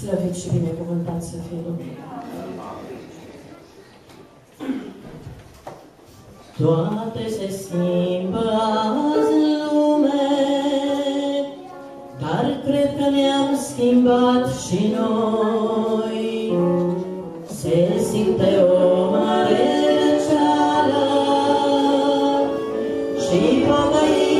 Slăvit și binecuvântat să fie Domnul. Toate se schimbă azi în lume, dar cred că ne-am schimbat și noi. Se simte o mare răceală și pocăința